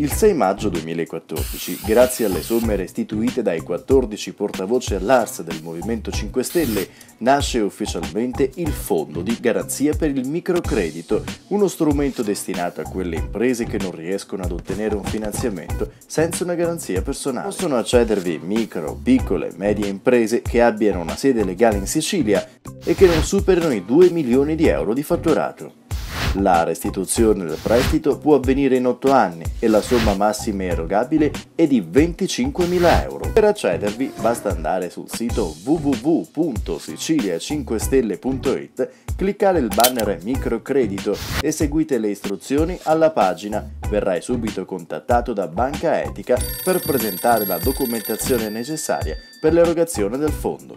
Il 6 maggio 2014, grazie alle somme restituite dai 14 portavoce all'ARS del Movimento 5 Stelle, nasce ufficialmente il Fondo di Garanzia per il Microcredito, uno strumento destinato a quelle imprese che non riescono ad ottenere un finanziamento senza una garanzia personale. Possono accedervi micro, piccole e medie imprese che abbiano una sede legale in Sicilia e che non superino i 2 milioni di euro di fatturato. La restituzione del prestito può avvenire in 8 anni e la somma massima erogabile è di 25.000 euro. Per accedervi basta andare sul sito www.sicilia5stelle.it, cliccare il banner microcredito e seguite le istruzioni alla pagina. Verrai subito contattato da Banca Etica per presentare la documentazione necessaria per l'erogazione del fondo.